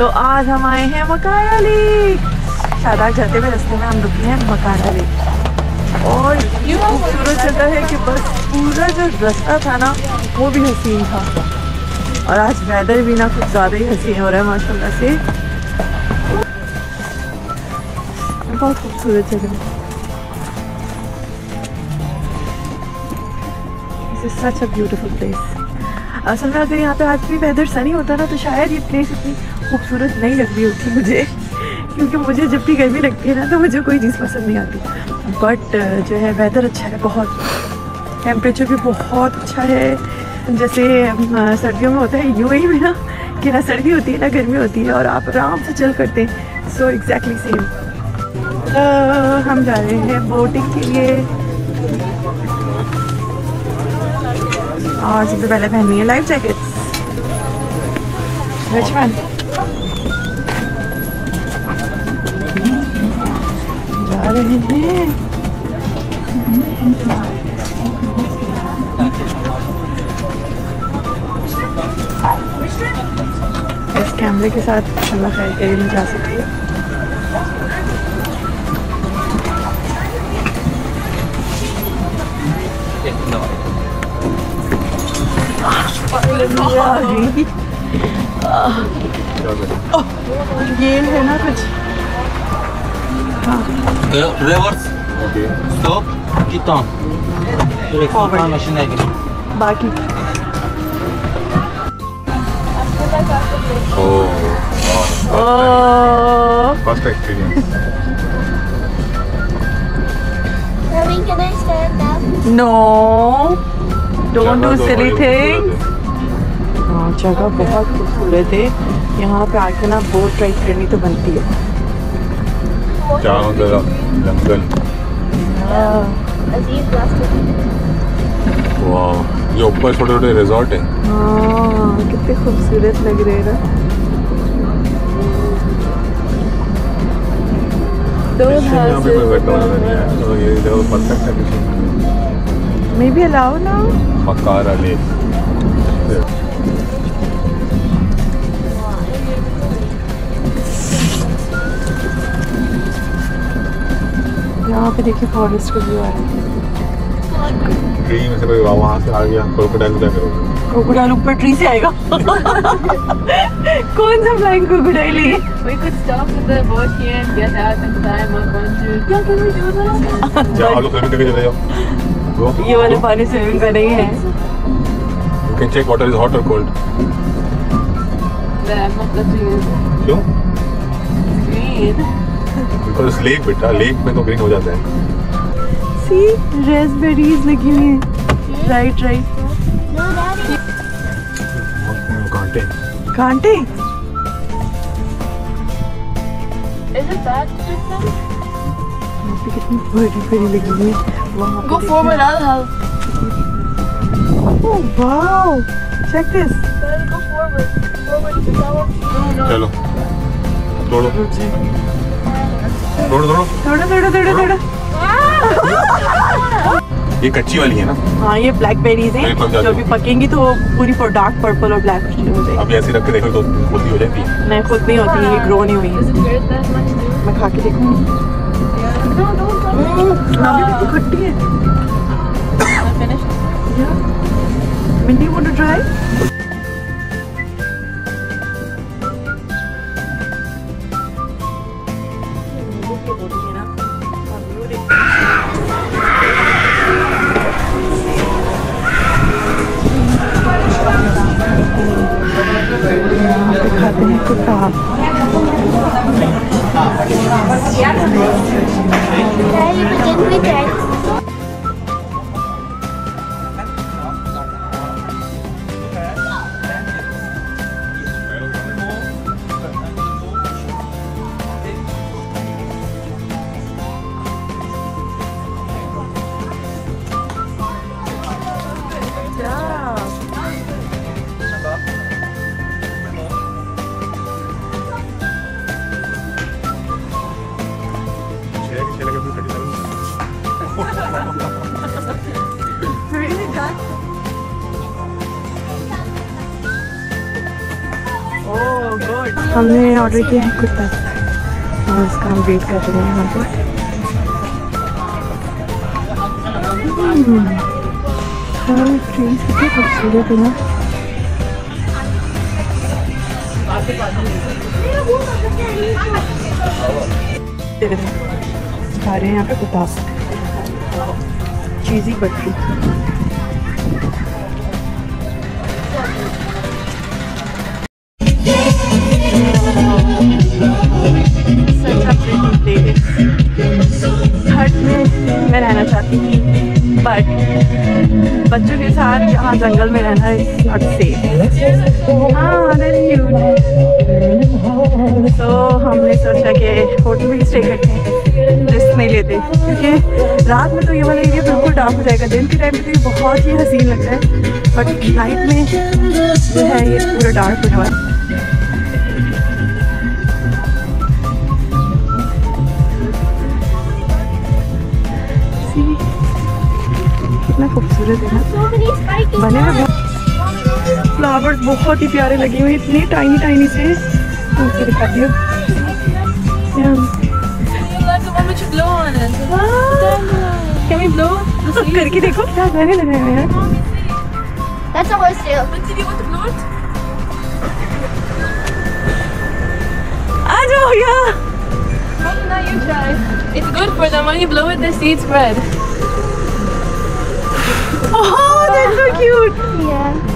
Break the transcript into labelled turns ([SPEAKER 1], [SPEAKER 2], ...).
[SPEAKER 1] तो आज हम आए हैं मकाना लेक शादाब जाते हुए रास्ते में हम रुके हैं मकाना लेक और ये खूबसूरत जगह है कि बस पूरा जो रास्ता था ना, वो भी हसीन था। और आज वेदर भी ना कुछ ज़्यादा ही हसीन हो रहा है, माशाल्लाह से। बहुत खूबसूरत जगह such a beautiful place. असल में अगर यहाँ पे आज भी वेदर सनी होता ना तो शायद ये प्लेस इतनी खूबसूरत नहीं लग रही होती मुझे, क्योंकि मुझे जब भी गर्मी लगती है ना तो मुझे कोई चीज़ पसंद नहीं आती। बट जो है वेदर अच्छा है, बहुत। टेम्परेचर भी बहुत अच्छा है। जैसे सर्दियों में होता है, यू में ना कि ना सर्दी होती है, ना गर्मी होती है, और आप आराम से चल करते हैं। सो एग्जैक्टली सेम हम जा रहे हैं बोटिंग के लिए। और सबसे पहले पहननी है लाइफ जैकेट्स Which जा रहे हैं इस कैमरे के साथ अल्लाह खैर करे नहीं जा सकती ये है ना कुछ।
[SPEAKER 2] रिवर्स स्टॉप कितना
[SPEAKER 1] Forward.
[SPEAKER 2] मशीन आएगी
[SPEAKER 1] बाकी
[SPEAKER 3] Oh,
[SPEAKER 1] ओह
[SPEAKER 3] first experience.
[SPEAKER 4] Mommy, can I stand up?
[SPEAKER 1] No don't do.
[SPEAKER 3] हाँ
[SPEAKER 1] जगह बहुत खूबसूरत है। यहाँ पे आके ना बोट राइड करनी तो बनती है।
[SPEAKER 3] चारों तरफ़ जंगल वाह ये ऊपर छोटे छोटे रिजॉर्ट है
[SPEAKER 1] कितने खूबसूरत लग रहे हैं ना Those
[SPEAKER 3] यहाँ पे कोई बैठा वाला
[SPEAKER 1] यहाँ पे देखिए फॉरेस्ट का व्यू आ रहा है
[SPEAKER 3] ट्री में से कोई वहाँ से आ गया क्रोकोडाइल क्या करोगे
[SPEAKER 1] क्रोकोडाइल ऊपर ट्री से आएगा कौन सा फ्लाइंग क्रोकोडाइल है ये?
[SPEAKER 5] We could stop at the boat here and get out and climb up onto. Yeah, can we do that?
[SPEAKER 3] जाओ आलू फ़िल्म करके चले जाओ Go.
[SPEAKER 1] ये वाले पानी स्विमिंग का नहीं है
[SPEAKER 3] You can check water is hot or cold.
[SPEAKER 5] The, I'm not touching it.
[SPEAKER 3] क्यों?
[SPEAKER 5] It's green.
[SPEAKER 3] Because लेक बेटा लेक में तो ग्रीन हो जाता है
[SPEAKER 1] सी रेसबेरीज लगी हुई हैं राइट राइट.
[SPEAKER 3] कांटे
[SPEAKER 1] कांटे कितनी बड़ी बड़ी लगी हुई है
[SPEAKER 5] go forward. Forward to the tower. No, no.
[SPEAKER 3] चलो तोड़ो तोड़ो तोड़ो
[SPEAKER 1] थोड़ा थोड़ा थोड़ा थोड़ा
[SPEAKER 3] ये कच्ची वाली है ना?
[SPEAKER 1] हाँ ये ब्लैकबेरीज हैं।
[SPEAKER 3] नहीं, पक जाती
[SPEAKER 1] जो अभी पकेंगी तो वो पूरी डार्क पर्पल और ब्लैक हो जाएगी।
[SPEAKER 3] अभी ऐसी रख के देखो तो जल्दी हो जाएगी।
[SPEAKER 1] नहीं खुद नहीं होती ये ग्रो नहीं हुई? मैं खा के. अभी भी तो खट्टी है।
[SPEAKER 5] Finished.
[SPEAKER 1] मिंडी वांट
[SPEAKER 4] 不个大
[SPEAKER 1] हमने ऑर्डर किया है कुर्ता। और उसका हम वेट कर रहे हैं यहाँ पे हम्म, हाँ, ट्रेन कितनी खूबसूरत है ना। रहे हैं यहाँ पे कुत्ता चीज़ी बर्फ़ी बट बच्चों के साथ यहाँ जंगल में रहना इज़ नॉट सेफ़ तो हमने सोचा कि होटल में स्टे करते हैं. रिस्क नहीं लेते, क्योंकि रात में तो ये वाला एरिया बिल्कुल डार्क हो जाएगा. दिन के टाइम पे तो ये बहुत ही हसीन लगता है. बट नाइट में जो है, ये पूरा डार्क है See? कितना खूबसूरत है ना बने हुए फ्लावर्स बहुत ही प्यारे लगे हुए इतने टाइनी टाइनी से आपको दिखाती हूँ Yeah. करके देखो क्या गाने लगाए हुए हैं
[SPEAKER 4] That's a horse tail.
[SPEAKER 5] But did you want to blow it?
[SPEAKER 1] जाओ भैया
[SPEAKER 5] Why not you try? It's good for them. When you blow it, the seeds spread.
[SPEAKER 1] Oh, that's so cute.
[SPEAKER 4] Yeah.